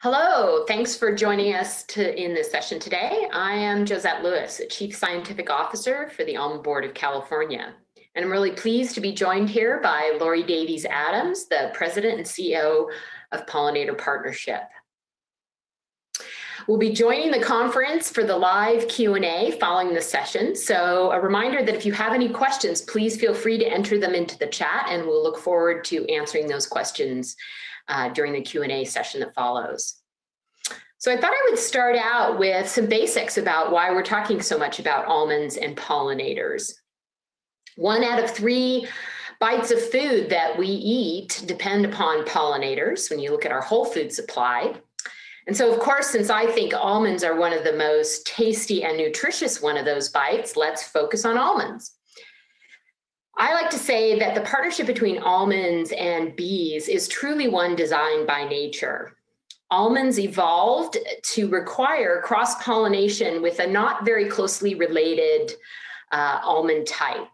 Hello, thanks for joining us to, in this session today. I am Josette Lewis, Chief Scientific Officer for the Almond Board of California. And I'm really pleased to be joined here by Laurie Davies Adams, the President and CEO of Pollinator Partnership. We'll be joining the conference for the live Q&A following the session. So a reminder that if you have any questions, please feel free to enter them into the chat and we'll look forward to answering those questions uh, during the Q&A session that follows. So I thought I would start out with some basics about why we're talking so much about almonds and pollinators. One out of three bites of food that we eat depend upon pollinators when you look at our whole food supply. And so, of course, since I think almonds are one of the most tasty and nutritious one of those bites, let's focus on almonds. I like to say that the partnership between almonds and bees is truly one designed by nature. Almonds evolved to require cross pollination with a not very closely related uh, almond type.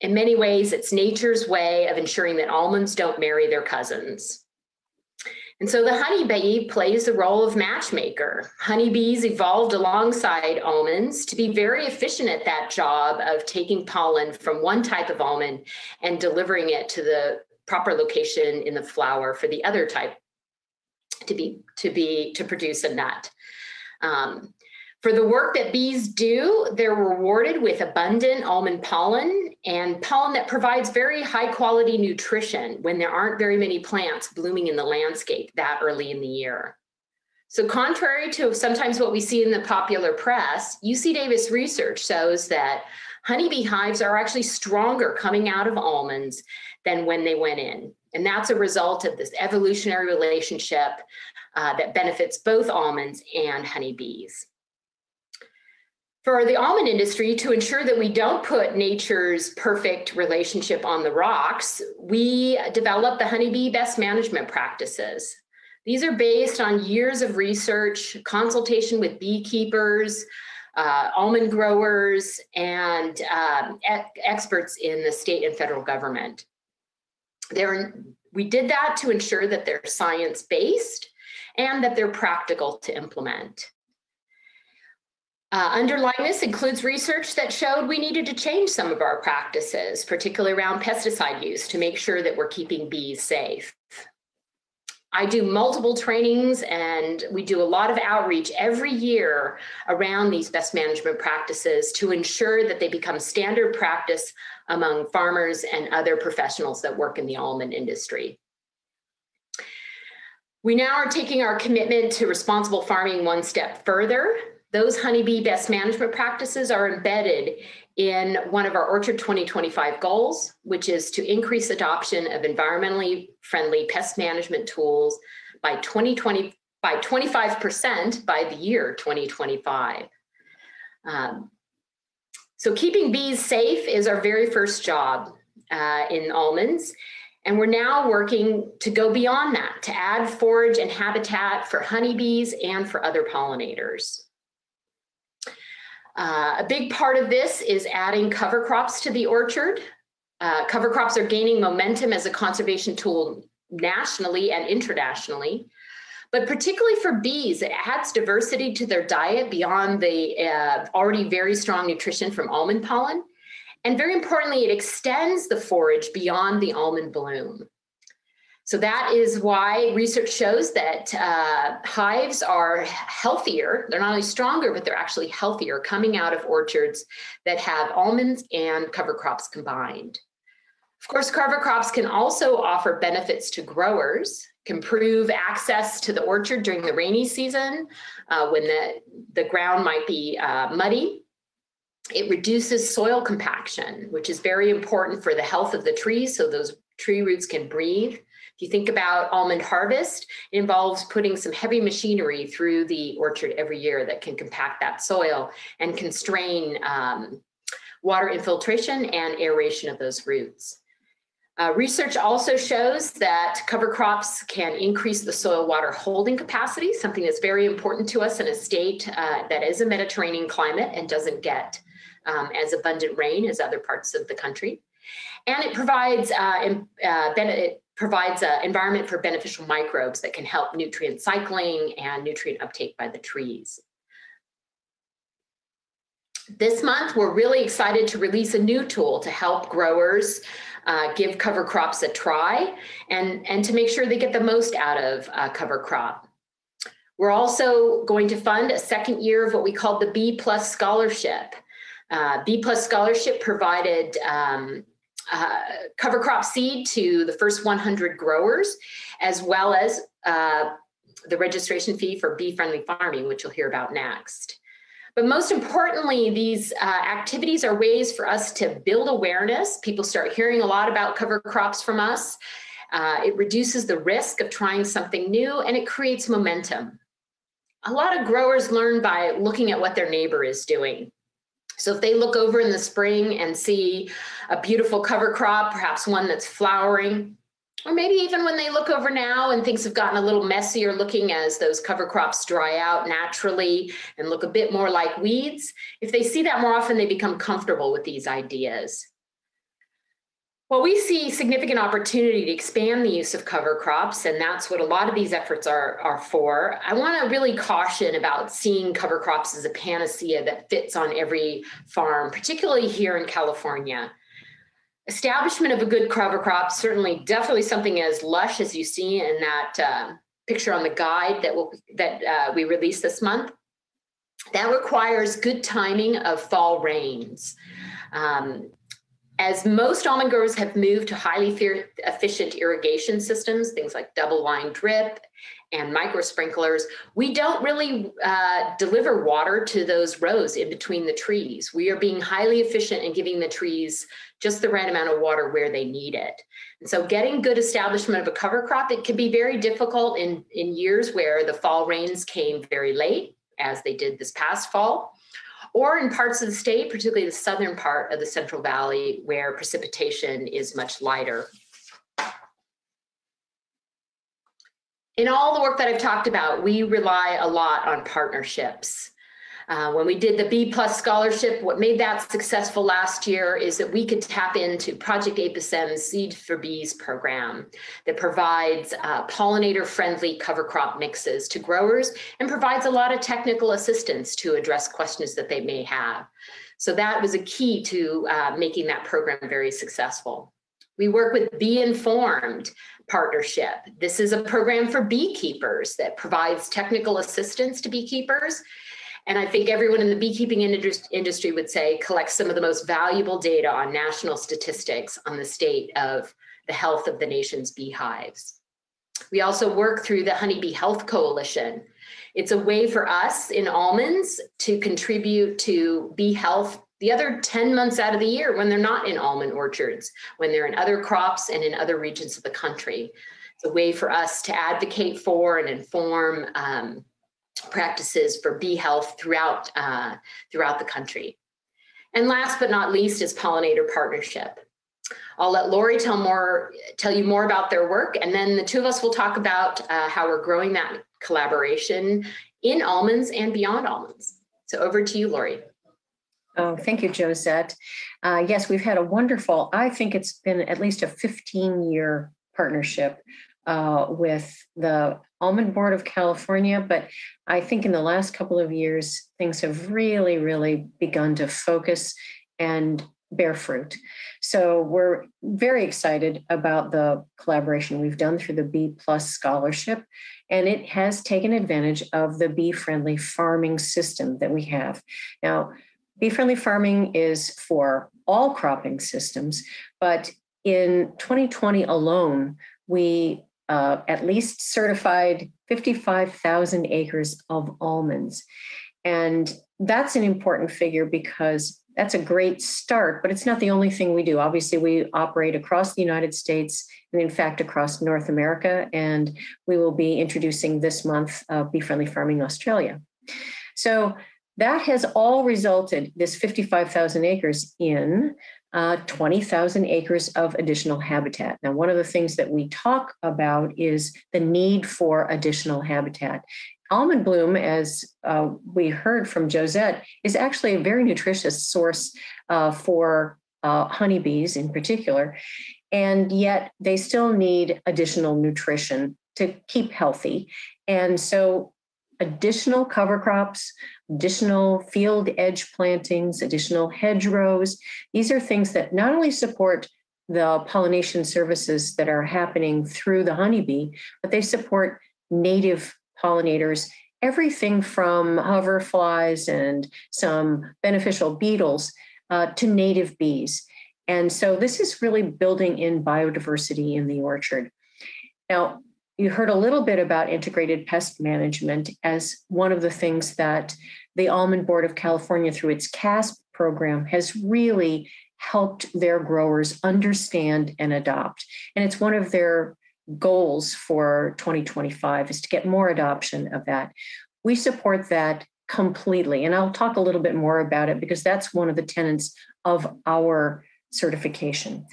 In many ways, it's nature's way of ensuring that almonds don't marry their cousins. And so the honeybee plays the role of matchmaker. Honeybees evolved alongside almonds to be very efficient at that job of taking pollen from one type of almond and delivering it to the proper location in the flower for the other type to be to be to produce a nut. Um, for the work that bees do, they're rewarded with abundant almond pollen and pollen that provides very high quality nutrition when there aren't very many plants blooming in the landscape that early in the year. So contrary to sometimes what we see in the popular press, UC Davis research shows that honeybee hives are actually stronger coming out of almonds than when they went in. And that's a result of this evolutionary relationship uh, that benefits both almonds and honeybees for the almond industry to ensure that we don't put nature's perfect relationship on the rocks, we develop the honeybee best management practices. These are based on years of research, consultation with beekeepers, uh, almond growers, and um, experts in the state and federal government. They're, we did that to ensure that they're science based and that they're practical to implement. Uh, underlying this includes research that showed we needed to change some of our practices, particularly around pesticide use, to make sure that we're keeping bees safe. I do multiple trainings and we do a lot of outreach every year around these best management practices to ensure that they become standard practice among farmers and other professionals that work in the almond industry. We now are taking our commitment to responsible farming one step further those honeybee best management practices are embedded in one of our Orchard 2025 goals, which is to increase adoption of environmentally friendly pest management tools by 2020 by 25% by the year 2025. Um, so keeping bees safe is our very first job uh, in almonds. And we're now working to go beyond that, to add forage and habitat for honeybees and for other pollinators. Uh, a big part of this is adding cover crops to the orchard. Uh, cover crops are gaining momentum as a conservation tool nationally and internationally. But particularly for bees, it adds diversity to their diet beyond the uh, already very strong nutrition from almond pollen. And very importantly, it extends the forage beyond the almond bloom. So that is why research shows that uh, hives are healthier. They're not only stronger, but they're actually healthier coming out of orchards that have almonds and cover crops combined. Of course, cover crops can also offer benefits to growers, can improve access to the orchard during the rainy season uh, when the, the ground might be uh, muddy. It reduces soil compaction, which is very important for the health of the trees so those tree roots can breathe. If you think about almond harvest, it involves putting some heavy machinery through the orchard every year that can compact that soil and constrain um, water infiltration and aeration of those roots. Uh, research also shows that cover crops can increase the soil water holding capacity, something that's very important to us in a state uh, that is a Mediterranean climate and doesn't get um, as abundant rain as other parts of the country. And it provides uh, uh, benefit, provides an environment for beneficial microbes that can help nutrient cycling and nutrient uptake by the trees. This month, we're really excited to release a new tool to help growers uh, give cover crops a try and, and to make sure they get the most out of uh, cover crop. We're also going to fund a second year of what we call the B Plus Scholarship. Uh, B Plus Scholarship provided um, uh, cover crop seed to the first 100 growers, as well as uh, the registration fee for bee friendly farming, which you'll hear about next. But most importantly, these uh, activities are ways for us to build awareness. People start hearing a lot about cover crops from us. Uh, it reduces the risk of trying something new and it creates momentum. A lot of growers learn by looking at what their neighbor is doing. So if they look over in the spring and see a beautiful cover crop, perhaps one that's flowering, or maybe even when they look over now and things have gotten a little messier looking as those cover crops dry out naturally and look a bit more like weeds, if they see that more often, they become comfortable with these ideas. Well, we see significant opportunity to expand the use of cover crops, and that's what a lot of these efforts are, are for. I want to really caution about seeing cover crops as a panacea that fits on every farm, particularly here in California. Establishment of a good cover crop, certainly definitely something as lush as you see in that uh, picture on the guide that, will, that uh, we released this month. That requires good timing of fall rains. Um, as most almond growers have moved to highly efficient irrigation systems, things like double line drip and micro sprinklers, we don't really uh, deliver water to those rows in between the trees. We are being highly efficient in giving the trees just the right amount of water where they need it. And so getting good establishment of a cover crop, it can be very difficult in, in years where the fall rains came very late, as they did this past fall or in parts of the state, particularly the southern part of the Central Valley, where precipitation is much lighter. In all the work that I've talked about, we rely a lot on partnerships. Uh, when we did the B plus scholarship, what made that successful last year is that we could tap into Project Apis m.'s Seed for Bees program that provides uh, pollinator friendly cover crop mixes to growers and provides a lot of technical assistance to address questions that they may have. So that was a key to uh, making that program very successful. We work with Bee Informed Partnership. This is a program for beekeepers that provides technical assistance to beekeepers and I think everyone in the beekeeping industry would say collects some of the most valuable data on national statistics on the state of the health of the nation's beehives. We also work through the Honeybee Health Coalition. It's a way for us in almonds to contribute to bee health the other 10 months out of the year when they're not in almond orchards, when they're in other crops and in other regions of the country. It's a way for us to advocate for and inform um, practices for bee health throughout, uh, throughout the country. And last but not least is pollinator partnership. I'll let Laurie tell more, tell you more about their work, and then the two of us will talk about uh, how we're growing that collaboration in almonds and beyond almonds. So over to you, Laurie. Oh, thank you, Josette. Uh, yes, we've had a wonderful, I think it's been at least a 15 year partnership uh, with the Almond Board of California, but I think in the last couple of years, things have really, really begun to focus and bear fruit. So we're very excited about the collaboration we've done through the B Plus Scholarship, and it has taken advantage of the bee friendly farming system that we have. Now, bee friendly farming is for all cropping systems, but in 2020 alone, we uh, at least certified 55,000 acres of almonds. And that's an important figure because that's a great start, but it's not the only thing we do. Obviously, we operate across the United States and, in fact, across North America. And we will be introducing this month uh, Bee Friendly Farming Australia. So that has all resulted, this 55,000 acres, in uh, 20,000 acres of additional habitat. Now, one of the things that we talk about is the need for additional habitat. Almond bloom, as uh, we heard from Josette, is actually a very nutritious source uh, for uh, honeybees in particular. And yet they still need additional nutrition to keep healthy. And so additional cover crops, additional field edge plantings, additional hedgerows. These are things that not only support the pollination services that are happening through the honeybee, but they support native pollinators, everything from hoverflies and some beneficial beetles uh, to native bees. And so this is really building in biodiversity in the orchard. Now, you heard a little bit about integrated pest management as one of the things that the Almond Board of California, through its CASP program, has really helped their growers understand and adopt. And it's one of their goals for 2025 is to get more adoption of that. We support that completely. And I'll talk a little bit more about it because that's one of the tenets of our certification.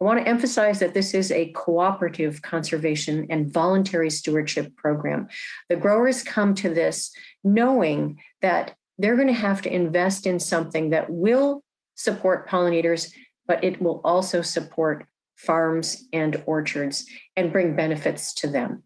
I want to emphasize that this is a cooperative conservation and voluntary stewardship program. The growers come to this knowing that they're going to have to invest in something that will support pollinators, but it will also support farms and orchards and bring benefits to them.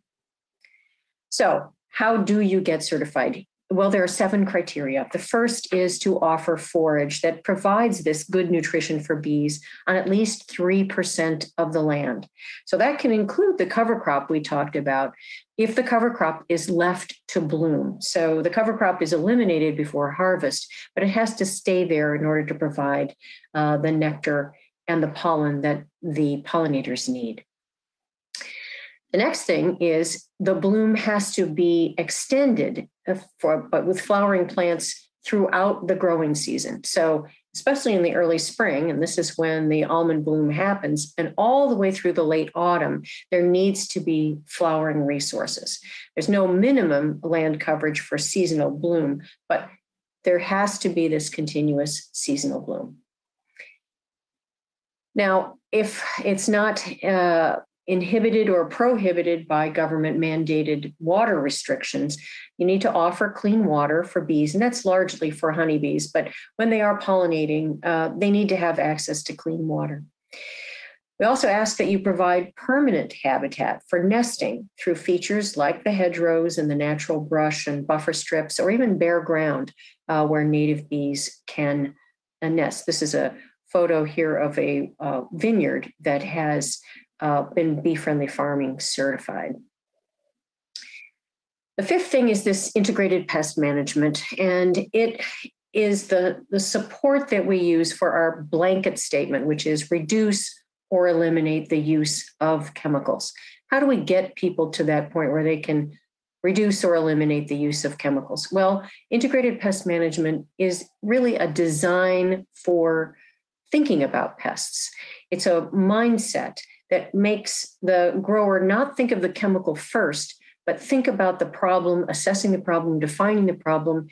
So, how do you get certified? Well, there are seven criteria. The first is to offer forage that provides this good nutrition for bees on at least 3% of the land. So that can include the cover crop we talked about if the cover crop is left to bloom. So the cover crop is eliminated before harvest, but it has to stay there in order to provide uh, the nectar and the pollen that the pollinators need. The next thing is the bloom has to be extended for, but with flowering plants throughout the growing season. So, especially in the early spring, and this is when the almond bloom happens, and all the way through the late autumn, there needs to be flowering resources. There's no minimum land coverage for seasonal bloom, but there has to be this continuous seasonal bloom. Now, if it's not uh, inhibited or prohibited by government mandated water restrictions. You need to offer clean water for bees, and that's largely for honeybees. But when they are pollinating, uh, they need to have access to clean water. We also ask that you provide permanent habitat for nesting through features like the hedgerows and the natural brush and buffer strips, or even bare ground uh, where native bees can uh, nest. This is a photo here of a uh, vineyard that has uh, been bee friendly farming certified. The fifth thing is this integrated pest management, and it is the, the support that we use for our blanket statement, which is reduce or eliminate the use of chemicals. How do we get people to that point where they can reduce or eliminate the use of chemicals? Well, integrated pest management is really a design for thinking about pests. It's a mindset that makes the grower not think of the chemical first, but think about the problem, assessing the problem, defining the problem,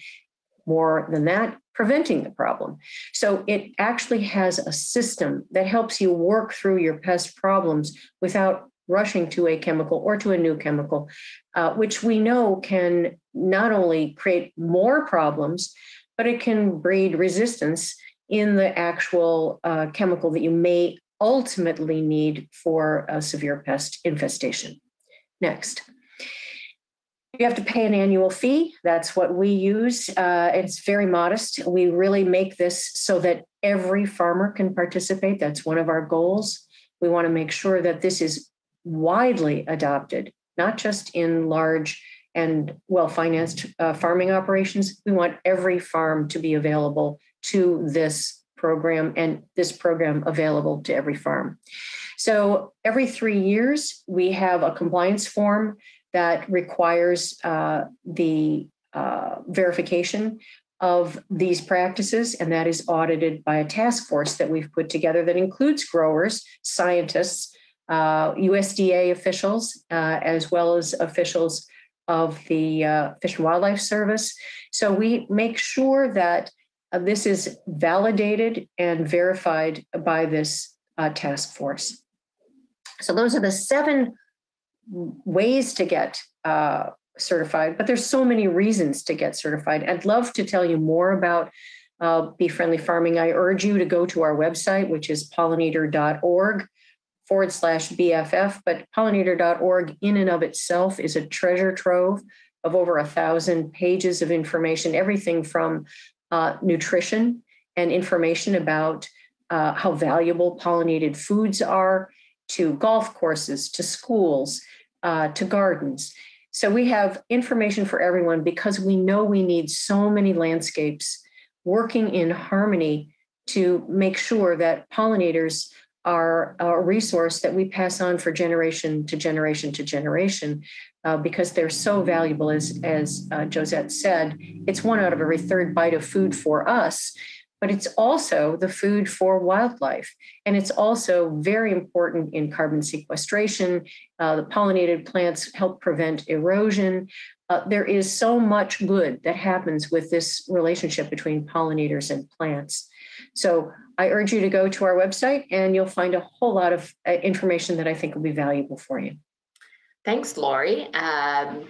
more than that, preventing the problem. So it actually has a system that helps you work through your pest problems without rushing to a chemical or to a new chemical, uh, which we know can not only create more problems, but it can breed resistance in the actual uh, chemical that you may ultimately need for a severe pest infestation. Next. You have to pay an annual fee. That's what we use. Uh, it's very modest. We really make this so that every farmer can participate. That's one of our goals. We want to make sure that this is widely adopted, not just in large and well financed uh, farming operations. We want every farm to be available to this program and this program available to every farm. So every three years, we have a compliance form that requires uh, the uh, verification of these practices, and that is audited by a task force that we've put together that includes growers, scientists, uh, USDA officials, uh, as well as officials of the uh, Fish and Wildlife Service. So we make sure that uh, this is validated and verified by this uh, task force. So those are the seven ways to get uh, certified, but there's so many reasons to get certified. I'd love to tell you more about uh, bee friendly farming. I urge you to go to our website, which is pollinator.org forward slash BFF, but pollinator.org in and of itself is a treasure trove of over a thousand pages of information, everything from uh, nutrition and information about uh, how valuable pollinated foods are to golf courses, to schools, uh, to gardens. So we have information for everyone because we know we need so many landscapes working in harmony to make sure that pollinators are a resource that we pass on for generation to generation to generation uh, because they're so valuable as as uh, Josette said it's one out of every third bite of food for us but it's also the food for wildlife. And it's also very important in carbon sequestration uh, the pollinated plants help prevent erosion. Uh, there is so much good that happens with this relationship between pollinators and plants so I urge you to go to our website and you'll find a whole lot of uh, information that I think will be valuable for you. Thanks, Laurie. Um,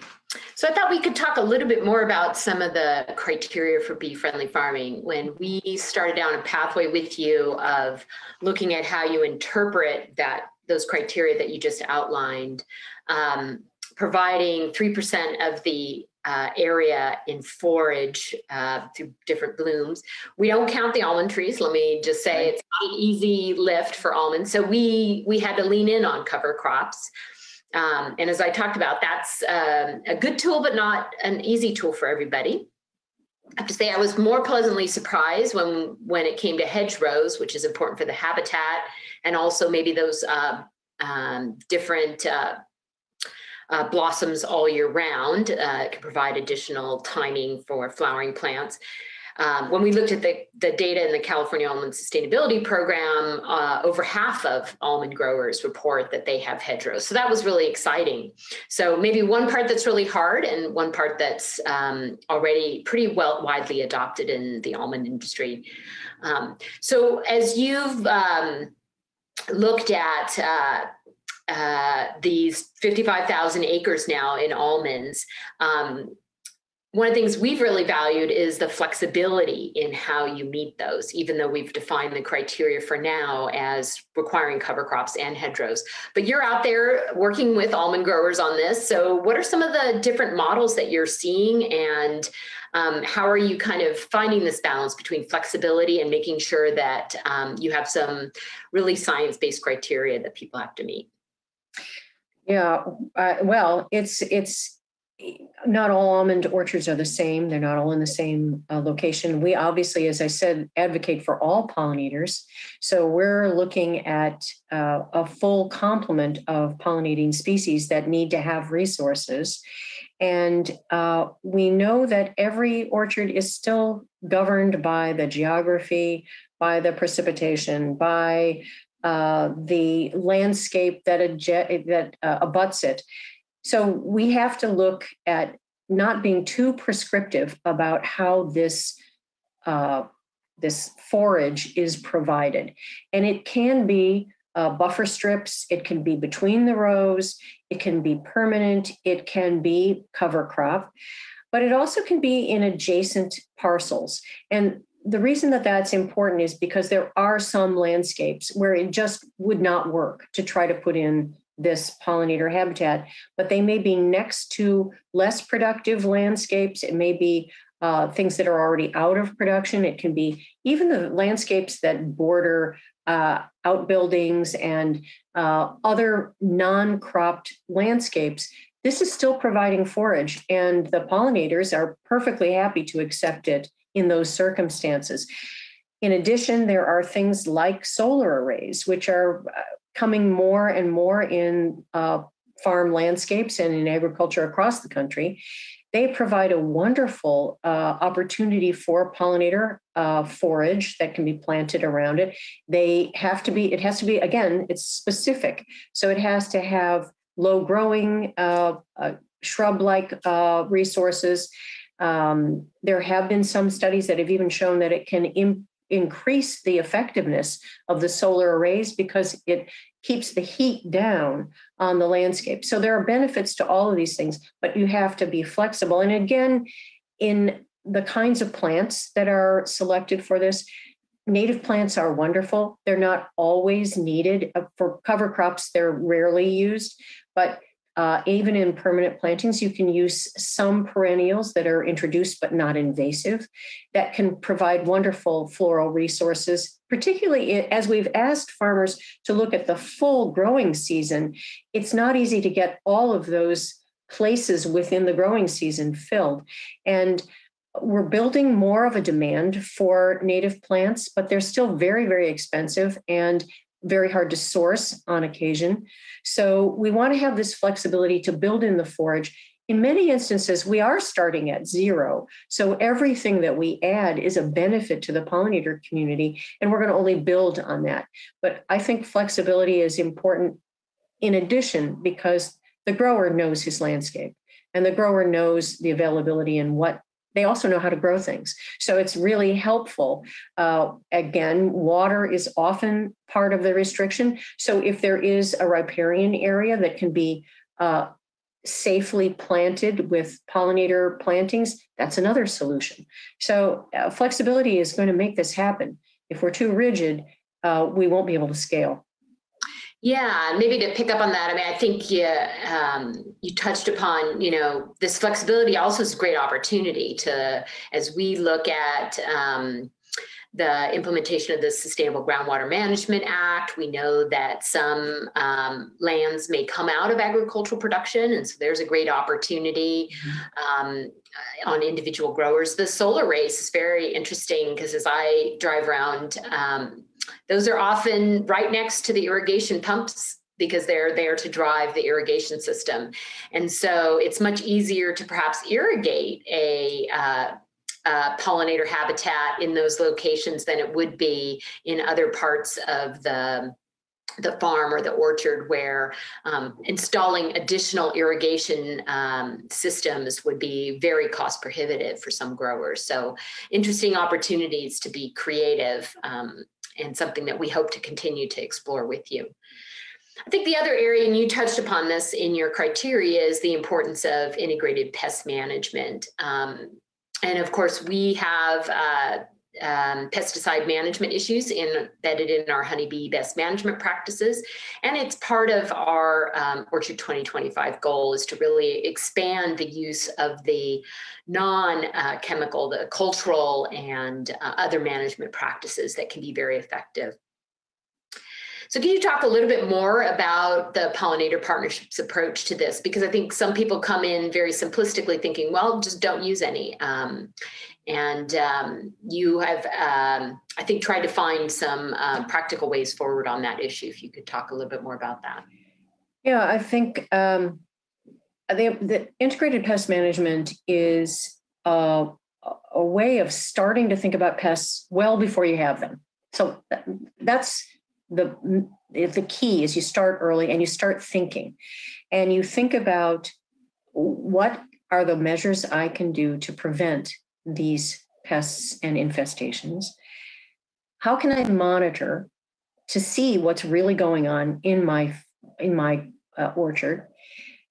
so I thought we could talk a little bit more about some of the criteria for bee-friendly farming. When we started down a pathway with you of looking at how you interpret that those criteria that you just outlined, um, providing 3% of the uh, area in forage uh, through different blooms. We don't count the almond trees. Let me just say it's not an easy lift for almonds. So we we had to lean in on cover crops. Um, and as I talked about, that's um, a good tool, but not an easy tool for everybody. I have to say I was more pleasantly surprised when when it came to hedgerows, which is important for the habitat, and also maybe those uh, um, different uh, uh, blossoms all year round. Uh, it can provide additional timing for flowering plants. Um, when we looked at the, the data in the California Almond Sustainability Program, uh, over half of almond growers report that they have hedgerows. So that was really exciting. So maybe one part that's really hard and one part that's um, already pretty well widely adopted in the almond industry. Um, so as you've um, looked at uh, uh, these 55,000 acres now in almonds. Um, one of the things we've really valued is the flexibility in how you meet those, even though we've defined the criteria for now as requiring cover crops and hedgerows. But you're out there working with almond growers on this. So, what are some of the different models that you're seeing, and um, how are you kind of finding this balance between flexibility and making sure that um, you have some really science based criteria that people have to meet? Yeah, uh, well, it's it's not all almond orchards are the same. They're not all in the same uh, location. We obviously, as I said, advocate for all pollinators. So we're looking at uh, a full complement of pollinating species that need to have resources. And uh, we know that every orchard is still governed by the geography, by the precipitation, by uh, the landscape that, that uh, abuts it. So we have to look at not being too prescriptive about how this uh, this forage is provided, and it can be uh, buffer strips. It can be between the rows. It can be permanent. It can be cover crop, but it also can be in adjacent parcels. And the reason that that's important is because there are some landscapes where it just would not work to try to put in this pollinator habitat, but they may be next to less productive landscapes. It may be uh, things that are already out of production. It can be even the landscapes that border uh, outbuildings and uh, other non cropped landscapes. This is still providing forage, and the pollinators are perfectly happy to accept it in those circumstances. In addition, there are things like solar arrays, which are uh, coming more and more in uh, farm landscapes and in agriculture across the country. They provide a wonderful uh, opportunity for pollinator uh, forage that can be planted around it. They have to be, it has to be, again, it's specific. So it has to have low growing uh, uh, shrub like resources. Um, there have been some studies that have even shown that it can Im- increase the effectiveness of the solar arrays because it keeps the heat down on the landscape. So there are benefits to all of these things, but you have to be flexible. And again, in the kinds of plants that are selected for this, native plants are wonderful. They're not always needed uh, for cover crops. They're rarely used, but uh, even in permanent plantings, you can use some perennials that are introduced but not invasive that can provide wonderful floral resources, particularly as we've asked farmers to look at the full growing season. It's not easy to get all of those places within the growing season filled. And we're building more of a demand for native plants, but they're still very, very expensive and very hard to source on occasion. So we want to have this flexibility to build in the forage. In many instances, we are starting at zero. So everything that we add is a benefit to the pollinator community, and we're going to only build on that. But I think flexibility is important in addition because the grower knows his landscape and the grower knows the availability and what they also know how to grow things. So it's really helpful. Uh, again, water is often part of the restriction. So if there is a riparian area that can be uh, safely planted with pollinator plantings, that's another solution. So uh, flexibility is going to make this happen. If we're too rigid, uh, we won't be able to scale. Yeah, maybe to pick up on that, I mean, I think you um, you touched upon, you know, this flexibility also is a great opportunity to, as we look at um, the implementation of the Sustainable Groundwater Management Act. We know that some um, lands may come out of agricultural production, and so there's a great opportunity um, on individual growers. The solar arrays is very interesting because as I drive around um, those are often right next to the irrigation pumps because they're there to drive the irrigation system. And so it's much easier to perhaps irrigate a uh, pollinator habitat in those locations than it would be in other parts of the the farm or the orchard where um, installing additional irrigation um, systems would be very cost prohibitive for some growers. So interesting opportunities to be creative um, and something that we hope to continue to explore with you. I think the other area, and you touched upon this in your criteria, is the importance of integrated pest management. Um, and of course, we have uh, um, pesticide management issues embedded in our honeybee best management practices. And it's part of our um, Orchard 2025 goal is to really expand the use of the non-chemical, uh, the cultural and uh, other management practices that can be very effective. So can you talk a little bit more about the pollinator partnerships approach to this? Because I think some people come in very simplistically thinking, well, just don't use any. Um, and um, you have, um, I think, tried to find some uh, practical ways forward on that issue. If you could talk a little bit more about that. Yeah, I think um, the, the, integrated pest management is a, a, way of starting to think about pests well before you have them. So that's the the key is you start early and you start thinking, and you think about what are the measures I can do to prevent these pests and infestations? How can I monitor to see what's really going on in my in my uh, orchard?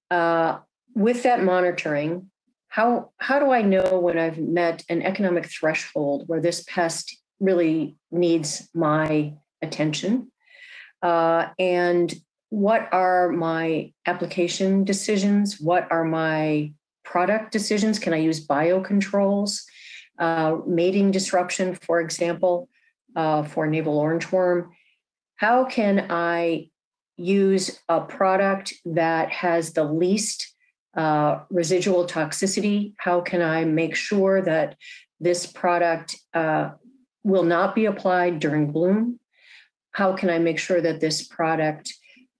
Uh, with that monitoring, how how do I know when I've met an economic threshold where this pest really needs my attention? Uh, and what are my application decisions? What are my product decisions? Can I use biocontrols? Uh, mating disruption, for example, uh, for navel orangeworm. How can I use a product that has the least uh, residual toxicity? How can I make sure that this product uh, will not be applied during bloom? How can I make sure that this product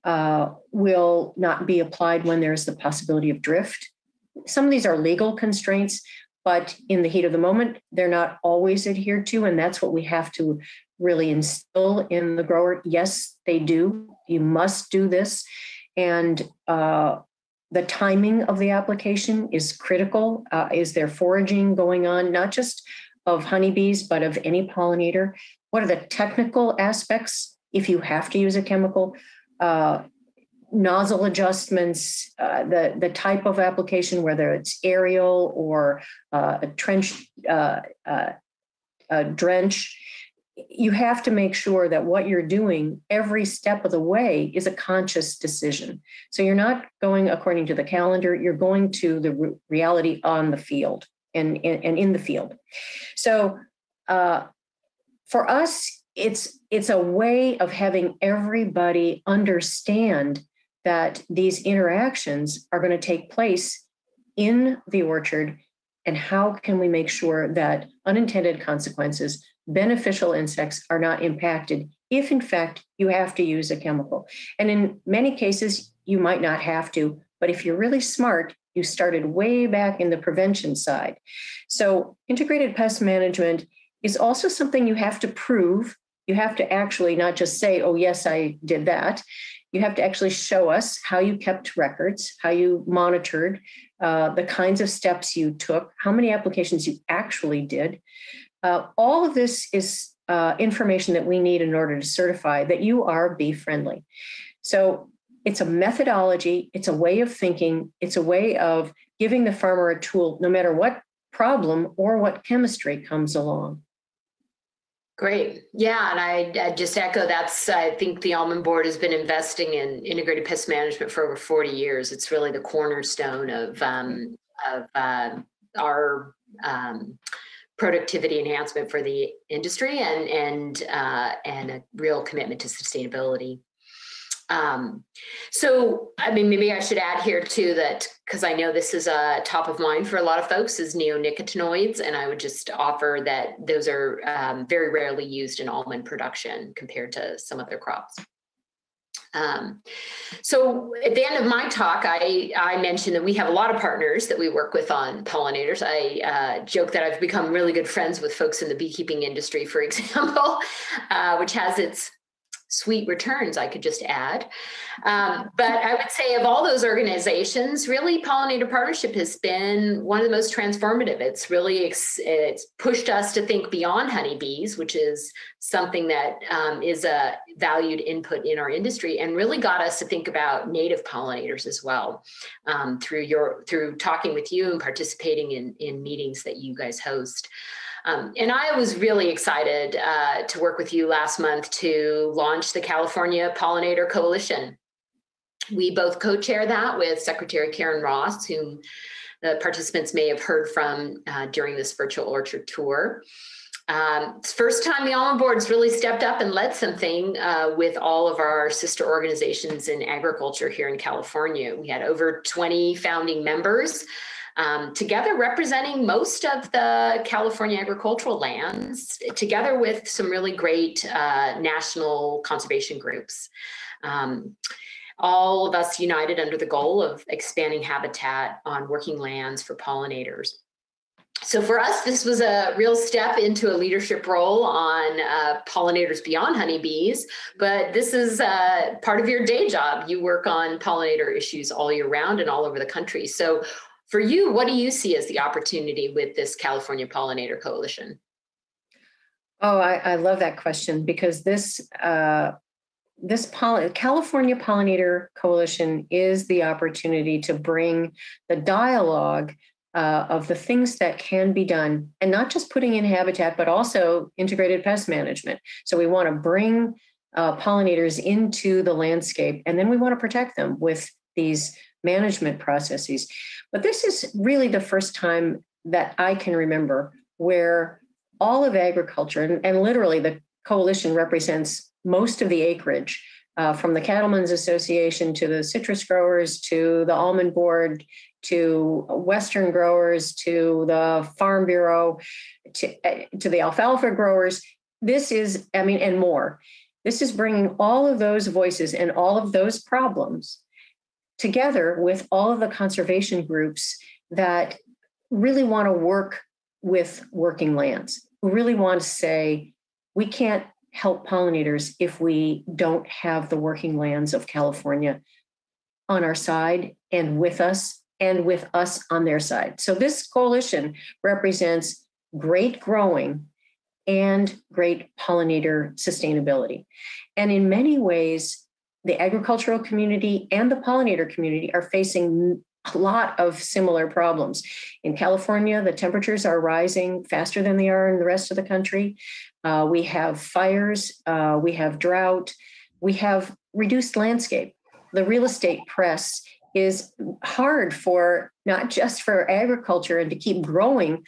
uh, will not be applied when there's the possibility of drift? Some of these are legal constraints, but in the heat of the moment, they're not always adhered to. And that's what we have to really instill in the grower. Yes, they do. You must do this. And uh, the timing of the application is critical. Uh, is there foraging going on, not just of honeybees, but of any pollinator? What are the technical aspects if you have to use a chemical? Uh, nozzle adjustments, uh, the the type of application, whether it's aerial or uh, a trench uh, uh, a drench, you have to make sure that what you're doing every step of the way is a conscious decision. So you're not going according to the calendar, you're going to the re- reality on the field and, and, and in the field. So uh, for us, it's it's a way of having everybody understand that these interactions are going to take place in the orchard and how can we make sure that unintended consequences beneficial insects are not impacted if in fact you have to use a chemical? And in many cases you might not have to but if you're really smart you started way back in the prevention side. So integrated pest management is also something you have to prove. You have to actually not just say oh yes i did that you have to actually show us how you kept records how you monitored uh, the kinds of steps you took how many applications you actually did uh, all of this is uh, information that we need in order to certify that you are bee friendly. So it's a methodology, it's a way of thinking, it's a way of giving the farmer a tool no matter what problem or what chemistry comes along. Great. Yeah. And I, I, just echo that's, I think the Almond Board has been investing in integrated pest management for over 40 years. It's really the cornerstone of, um, of uh, our um, productivity enhancement for the industry and and uh, and a real commitment to sustainability. Um, so, I mean, maybe I should add here too that because I know this is a top of mind for a lot of folks is neonicotinoids, and I would just offer that those are um, very rarely used in almond production compared to some other crops. Um, so at the end of my talk, I, I mentioned that we have a lot of partners that we work with on pollinators. I uh, joke that I've become really good friends with folks in the beekeeping industry, for example, uh, which has its sweet returns, I could just add. Um, but I would say of all those organizations, really Pollinator Partnership has been one of the most transformative. It's really it's pushed us to think beyond honeybees, which is something that um, is a valued input in our industry, and really got us to think about native pollinators as well um, through your through talking with you and participating in in meetings that you guys host. Um, and I was really excited uh, to work with you last month to launch the California Pollinator Coalition. We both co chair that with Secretary Karen Ross, whom the participants may have heard from uh, during this virtual orchard tour. Um, first time the Almond Board's really stepped up and led something uh, with all of our sister organizations in agriculture here in California. We had over 20 founding members um, together representing most of the California agricultural lands, together with some really great uh, national conservation groups. Um, all of us united under the goal of expanding habitat on working lands for pollinators. So for us, this was a real step into a leadership role on uh, pollinators beyond honeybees. But this is uh, part of your day job. You work on pollinator issues all year round and all over the country. So for you, what do you see as the opportunity with this California Pollinator Coalition? Oh, I, I love that question because this uh, this California Pollinator Coalition is the opportunity to bring the dialogue uh, of the things that can be done, and not just putting in habitat, but also integrated pest management. So we want to bring uh, pollinators into the landscape, and then we want to protect them with these management processes. But this is really the first time that I can remember where all of agriculture, and, and literally the coalition represents most of the acreage, uh, from the Cattlemen's Association to the citrus growers to the almond board to Western growers to the Farm Bureau to, uh, to the alfalfa growers. This is, I mean, and more. This is bringing all of those voices and all of those problems together with all of the conservation groups that really want to work with working lands, who really want to say, we can't help pollinators if we don't have the working lands of California on our side and with us and with us on their side. So this coalition represents great growing and great pollinator sustainability. And in many ways, the agricultural community and the pollinator community are facing a lot of similar problems. In California, the temperatures are rising faster than they are in the rest of the country. Uh, we have fires, uh, we have drought, we have reduced landscape. The real estate press is hard for not just for agriculture and to keep growing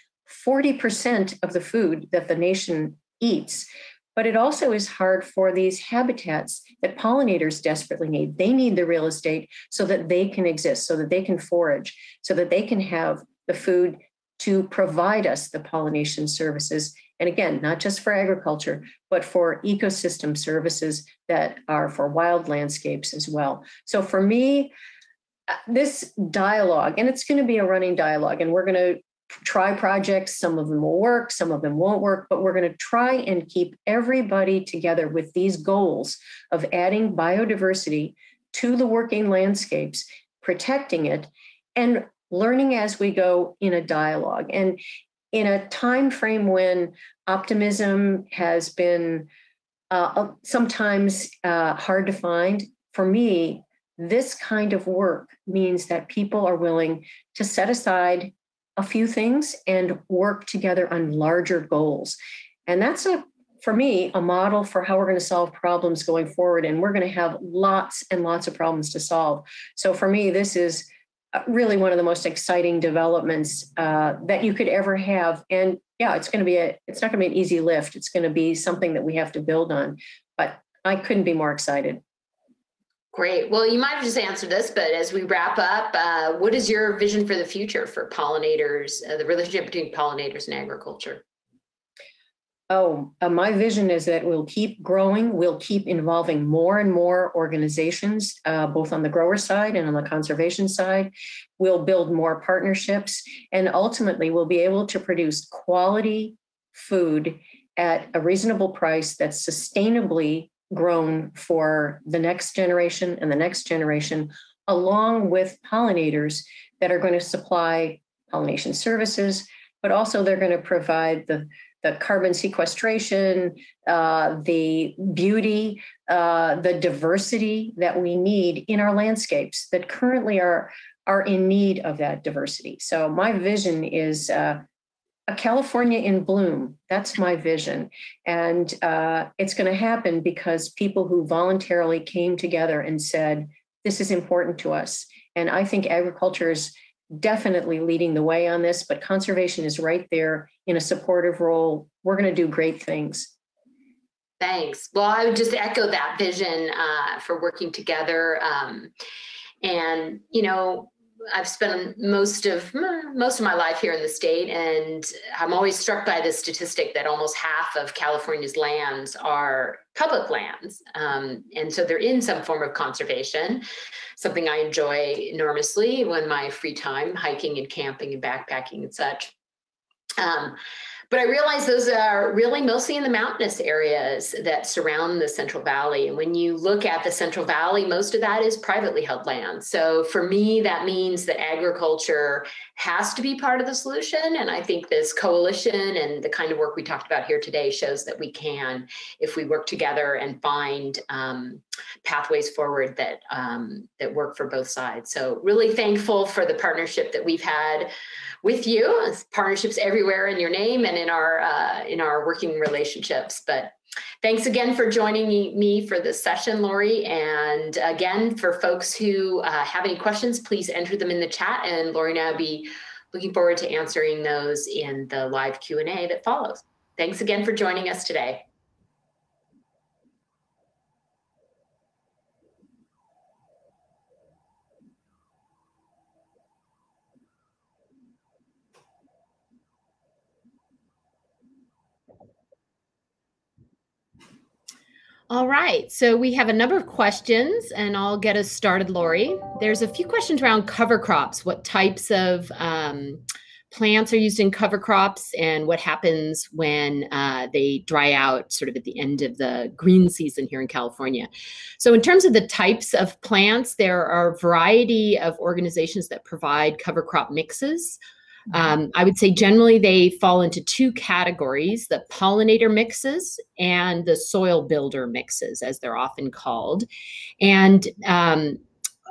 40% of the food that the nation eats but it also is hard for these habitats that pollinators desperately need. They need the real estate so that they can exist, so that they can forage, so that they can have the food to provide us the pollination services. And again, not just for agriculture, but for ecosystem services that are for wild landscapes as well. So for me, uh, this dialogue, and it's going to be a running dialogue, and we're going to try projects. Some of them will work, some of them won't work, but we're going to try and keep everybody together with these goals of adding biodiversity to the working landscapes, protecting it, and learning as we go in a dialogue. And in a time frame when optimism has been uh, sometimes uh, hard to find, for me, this kind of work means that people are willing to set aside a few things and work together on larger goals. And that's a for me a model for how we're going to solve problems going forward and we're going to have lots and lots of problems to solve. So for me this is uh, really one of the most exciting developments uh, that you could ever have and yeah it's going to be a it's not going to be an easy lift it's going to be something that we have to build on but i couldn't be more excited Great. Well, you might have just answered this, but as we wrap up, uh, what is your vision for the future for pollinators, uh, the relationship between pollinators and agriculture? Oh, uh, my vision is that we'll keep growing. We'll keep involving more and more organizations, uh, both on the grower side and on the conservation side. We'll build more partnerships, and ultimately, we'll be able to produce quality food at a reasonable price that's sustainably grown for the next generation and the next generation, along with pollinators that are going to supply pollination services, but also they're going to provide the the carbon sequestration, uh, the beauty, uh, the diversity that we need in our landscapes that currently are are in need of that diversity. So my vision is uh, a California in bloom. That's my vision. And uh, it's going to happen because people who voluntarily came together and said, this is important to us. And I think agriculture is definitely leading the way on this, but conservation is right there in a supportive role. We're going to do great things. Thanks. Well, I would just echo that vision uh, for working together. Um, and, you know, I've spent most of most of my life here in the state, and I'm always struck by the statistic that almost half of California's lands are public lands, um, and so they're in some form of conservation. Something I enjoy enormously when my free time, hiking and camping and backpacking and such. Um, but I realize those are really mostly in the mountainous areas that surround the Central Valley. And when you look at the Central Valley, most of that is privately held land. So for me, that means that agriculture has to be part of the solution. And I think this coalition and the kind of work we talked about here today shows that we can if we work together and find um, pathways forward that um, that work for both sides. So really thankful for the partnership that we've had with you. Partnerships everywhere in your name and in our uh, in our working relationships. But thanks again for joining me for this session, Laurie. And again, for folks who uh, have any questions, please enter them in the chat, and Laurie and I will be looking forward to answering those in the live Q and A that follows. Thanks again for joining us today. All right, so we have a number of questions and I'll get us started, Laurie. There's a few questions around cover crops. What types of um, plants are used in cover crops and what happens when uh, they dry out sort of at the end of the green season here in California. So in terms of the types of plants, there are a variety of organizations that provide cover crop mixes. Um, I would say generally they fall into two categories the pollinator mixes and the soil builder mixes, as they're often called. And um,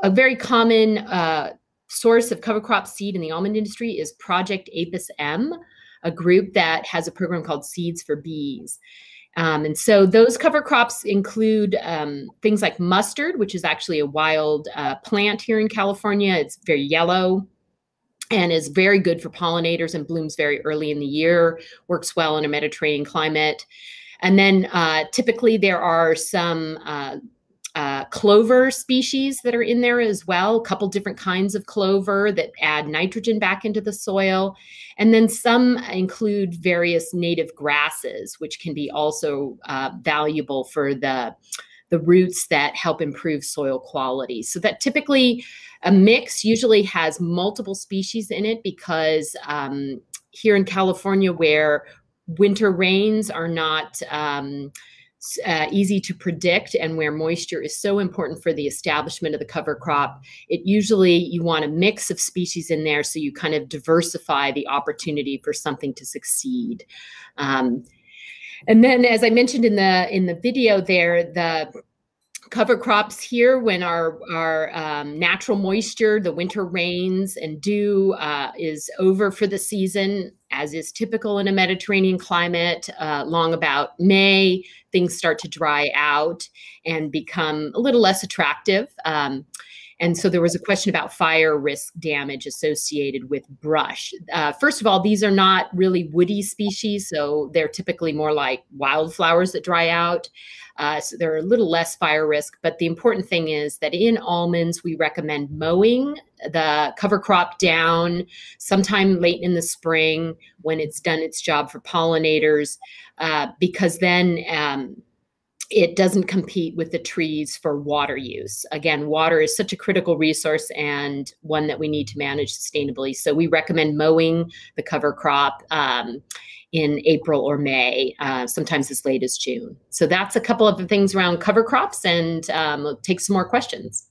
a very common uh, source of cover crop seed in the almond industry is Project Apis m., a group that has a program called Seeds for Bees. Um, and so those cover crops include um, things like mustard, which is actually a wild uh, plant here in California. It's very yellow and is very good for pollinators and blooms very early in the year, works well in a Mediterranean climate. And then uh, typically there are some uh, uh, clover species that are in there as well, a couple different kinds of clover that add nitrogen back into the soil. And then some include various native grasses, which can be also uh, valuable for the, the roots that help improve soil quality. So that typically a mix usually has multiple species in it because um, here in California where winter rains are not um, uh, easy to predict and where moisture is so important for the establishment of the cover crop, it usually you want a mix of species in there so you kind of diversify the opportunity for something to succeed. Um, and then, as I mentioned in the in the video, there the cover crops here when our our um, natural moisture, the winter rains and dew uh, is over for the season, as is typical in a Mediterranean climate. Uh, long about May, things start to dry out and become a little less attractive. Um, and so there was a question about fire risk damage associated with brush. Uh, first of all, these are not really woody species, so they're typically more like wildflowers that dry out. Uh, so they're a little less fire risk. But the important thing is that in almonds, we recommend mowing the cover crop down sometime late in the spring when it's done its job for pollinators, uh, because then um, it doesn't compete with the trees for water use. Again, water is such a critical resource and one that we need to manage sustainably. So we recommend mowing the cover crop um, in April or May, uh, sometimes as late as June. So that's a couple of the things around cover crops and um, we'll take some more questions.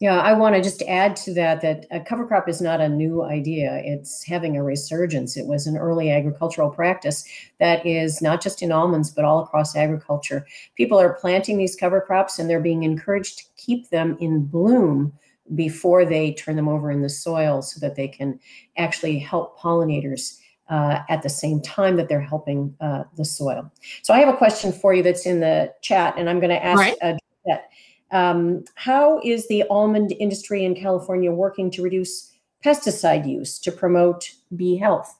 Yeah, I want to just add to that that a cover crop is not a new idea. It's having a resurgence. It was an early agricultural practice that is not just in almonds, but all across agriculture. People are planting these cover crops and they're being encouraged to keep them in bloom before they turn them over in the soil so that they can actually help pollinators uh, at the same time that they're helping uh, the soil. So I have a question for you that's in the chat, and I'm going to ask right. uh, that. Um, how is the almond industry in California working to reduce pesticide use to promote bee health?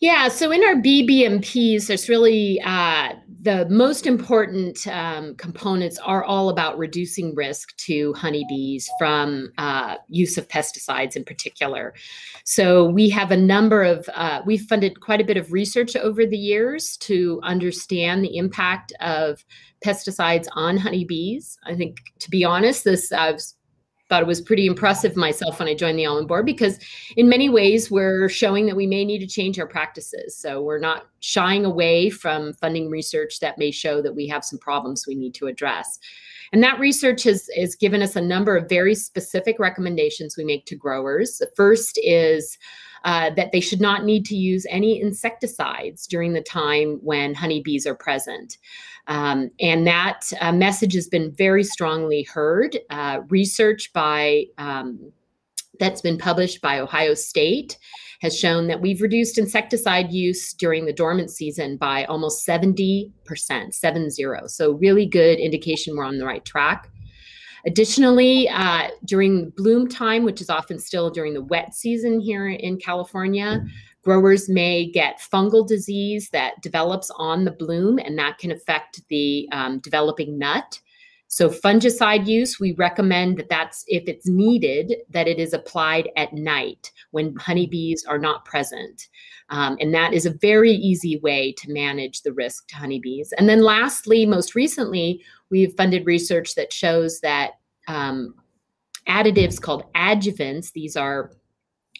Yeah, so in our BBMPs, there's really uh, the most important um, components are all about reducing risk to honeybees from uh, use of pesticides in particular. So we have a number of, uh, we've funded quite a bit of research over the years to understand the impact of pesticides on honeybees. I think, to be honest, this I've thought it was pretty impressive myself when I joined the almond board because in many ways we're showing that we may need to change our practices. So we're not shying away from funding research that may show that we have some problems we need to address. And that research has, has given us a number of very specific recommendations we make to growers. The first is uh, that they should not need to use any insecticides during the time when honeybees are present. Um, and that uh, message has been very strongly heard. Uh, research by um, that's been published by Ohio State has shown that we've reduced insecticide use during the dormant season by almost 70%, seven zero. So really good indication we're on the right track. Additionally, uh, during bloom time, which is often still during the wet season here in California, growers may get fungal disease that develops on the bloom, and that can affect the um, developing nut. So fungicide use, we recommend that that's if it's needed, that it is applied at night when honeybees are not present. Um, and that is a very easy way to manage the risk to honeybees. And then lastly, most recently, we've funded research that shows that um, additives called adjuvants, these are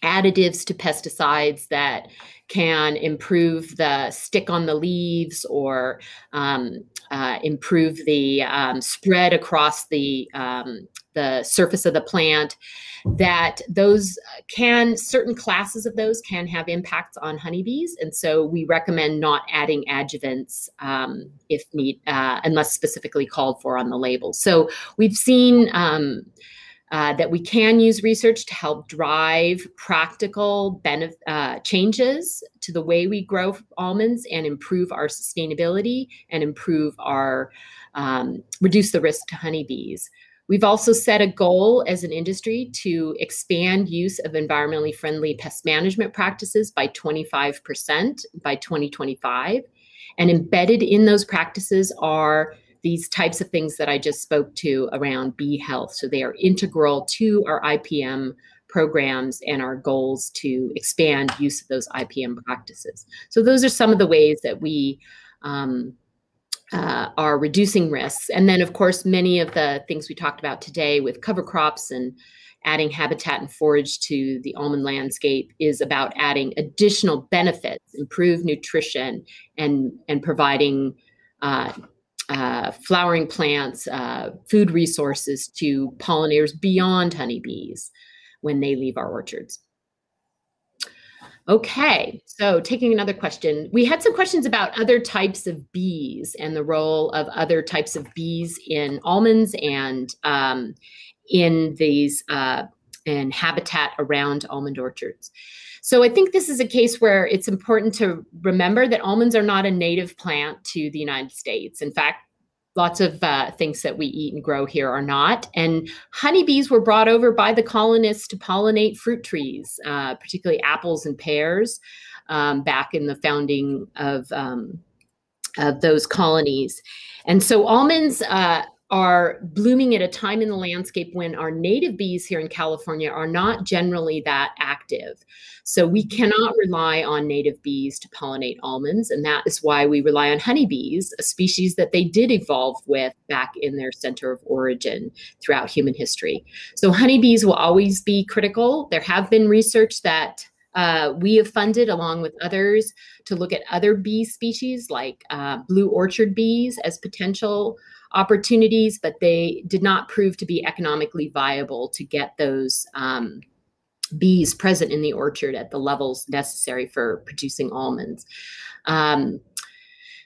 additives to pesticides that can improve the stick on the leaves or um, uh, improve the um, spread across the um, the surface of the plant that those can certain classes of those can have impacts on honeybees and so we recommend not adding adjuvants um, if need uh, unless specifically called for on the label so we've seen um, uh, that we can use research to help drive practical uh, changes to the way we grow almonds and improve our sustainability and improve our um, reduce the risk to honeybees. We've also set a goal as an industry to expand use of environmentally friendly pest management practices by 25% by 2025. And embedded in those practices are these types of things that I just spoke to around bee health. So they are integral to our IPM programs and our goals to expand use of those IPM practices. So those are some of the ways that we um, uh, are reducing risks. And then, of course, many of the things we talked about today with cover crops and adding habitat and forage to the almond landscape is about adding additional benefits, improved nutrition, and and providing uh, uh, flowering plants, uh, food resources to pollinators beyond honeybees when they leave our orchards. Okay, so taking another question. We had some questions about other types of bees and the role of other types of bees in almonds and um, in these uh, and habitat around almond orchards. So I think this is a case where it's important to remember that almonds are not a native plant to the United States. In fact, lots of uh, things that we eat and grow here are not. And honeybees were brought over by the colonists to pollinate fruit trees, uh, particularly apples and pears, um, back in the founding of, um, of those colonies. And so almonds uh, are blooming at a time in the landscape when our native bees here in California are not generally that active. So we cannot rely on native bees to pollinate almonds. And that is why we rely on honeybees, a species that they did evolve with back in their center of origin throughout human history. So honeybees will always be critical. There have been research that uh, we have funded, along with others, to look at other bee species like uh, blue orchard bees as potential opportunities, but they did not prove to be economically viable to get those um, bees present in the orchard at the levels necessary for producing almonds. Um,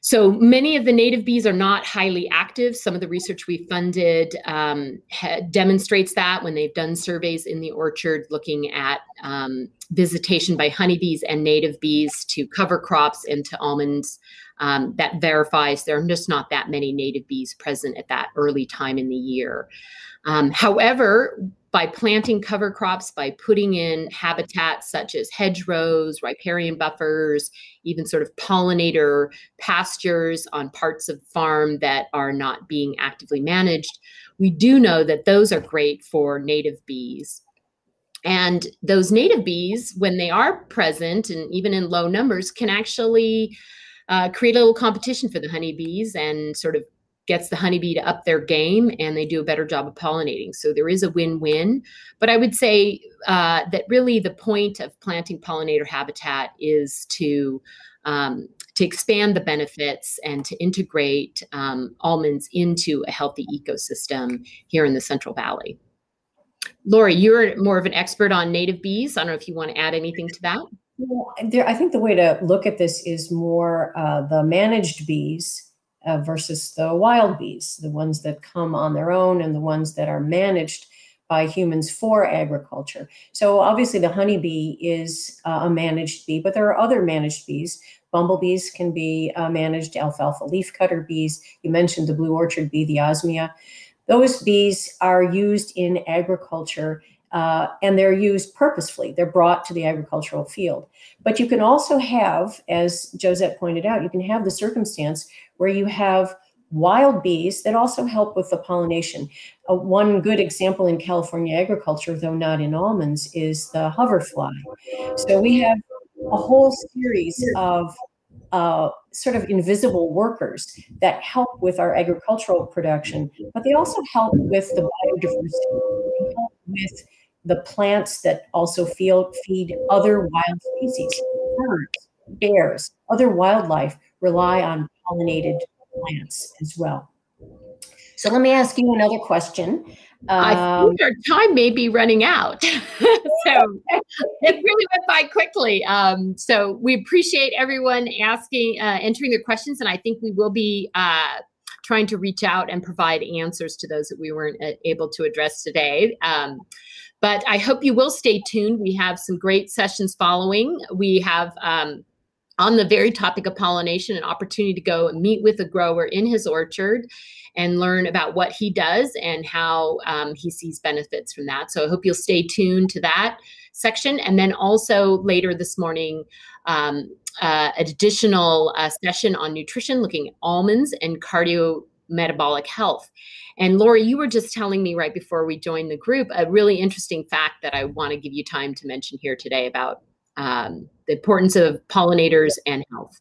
so many of the native bees are not highly active. Some of the research we funded um, demonstrates that when they've done surveys in the orchard looking at um, visitation by honeybees and native bees to cover crops and to almonds um, that verifies there are just not that many native bees present at that early time in the year. Um, however, by planting cover crops, by putting in habitats such as hedgerows, riparian buffers, even sort of pollinator pastures on parts of farm that are not being actively managed, we do know that those are great for native bees. And those native bees, when they are present and even in low numbers, can actually uh, create a little competition for the honeybees and sort of gets the honeybee to up their game and they do a better job of pollinating. So there is a win-win. But I would say uh, that really the point of planting pollinator habitat is to um, to expand the benefits and to integrate um, almonds into a healthy ecosystem here in the Central Valley. Laurie, you're more of an expert on native bees. I don't know if you want to add anything to that. Well, there, I think the way to look at this is more uh, the managed bees uh, versus the wild bees, the ones that come on their own and the ones that are managed by humans for agriculture. So obviously the honeybee is uh, a managed bee, but there are other managed bees. Bumblebees can be uh, managed, alfalfa leafcutter bees. You mentioned the blue orchard bee, the osmia. Those bees are used in agriculture uh, and they're used purposefully. They're brought to the agricultural field. But you can also have, as Josette pointed out, you can have the circumstance where you have wild bees that also help with the pollination. Uh, one good example in California agriculture, though not in almonds, is the hoverfly. So we have a whole series of uh, sort of invisible workers that help with our agricultural production, but they also help with the biodiversity, help with the plants that also feel, feed other wild species, birds, bears, other wildlife rely on pollinated plants as well. So let me ask you another question. Um, I think our time may be running out. so it really went by quickly. Um, so we appreciate everyone asking, uh, entering their questions, and I think we will be uh, trying to reach out and provide answers to those that we weren't uh, able to address today. Um, but I hope you will stay tuned. We have some great sessions following. We have um, on the very topic of pollination, an opportunity to go and meet with a grower in his orchard and learn about what he does and how um, he sees benefits from that. So I hope you'll stay tuned to that section. And then also later this morning, um, uh, additional uh, session on nutrition looking at almonds and cardiometabolic health. And Laurie, you were just telling me right before we joined the group a really interesting fact that I want to give you time to mention here today about um, the importance of pollinators and health.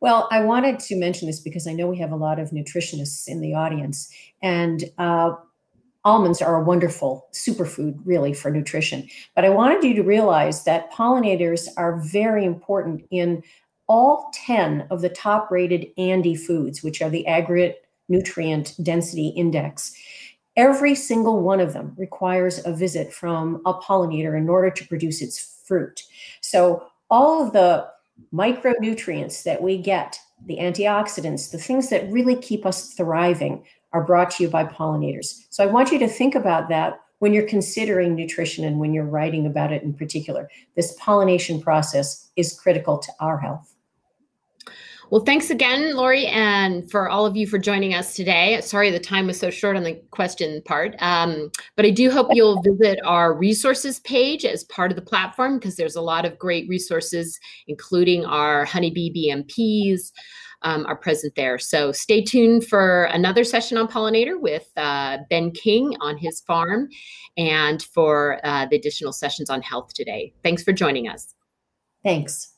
Well, I wanted to mention this because I know we have a lot of nutritionists in the audience, and uh, almonds are a wonderful superfood, really, for nutrition. But I wanted you to realize that pollinators are very important in all 10 of the top rated ANDI foods, which are the aggregate nutrient density index. Every single one of them requires a visit from a pollinator in order to produce its fruit. So all of the micronutrients that we get, the antioxidants, the things that really keep us thriving are brought to you by pollinators. So I want you to think about that when you're considering nutrition and when you're writing about it in particular. This pollination process is critical to our health. Well, thanks again, Laurie, and for all of you for joining us today. Sorry the time was so short on the question part, um, but I do hope you'll visit our resources page as part of the platform because there's a lot of great resources, including our honeybee BMPs, um, are present there. So stay tuned for another session on pollinator with uh, Ben King on his farm and for uh, the additional sessions on health today. Thanks for joining us. Thanks.